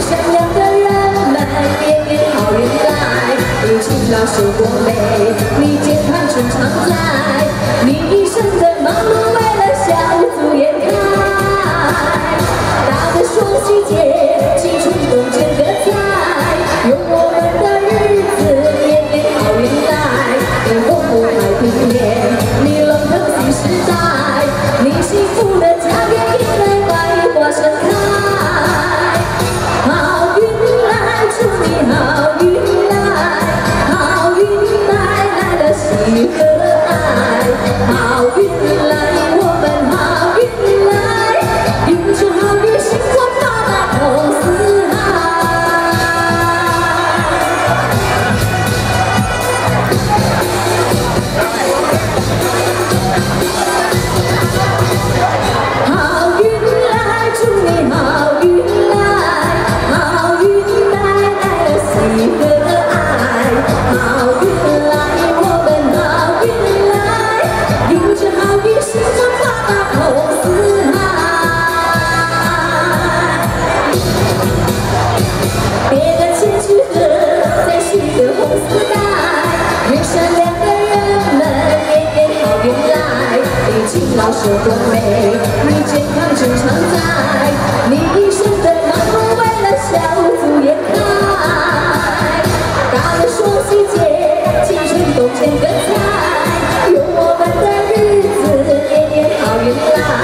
善良的人们，年年好运来。你勤劳收获美，你健康春常在。你一生的忙碌为了幸福也开耐。大家说今天，青春无限的彩，用我们的日子年年好运来，你幸福来平安。新时代，越善良的人们，年年好运来。与勤劳手共美，与健康心常在。你一生的忙碌为了笑逐颜开，大手细剪，青春共剪个彩，有我们的日子，年年好运来。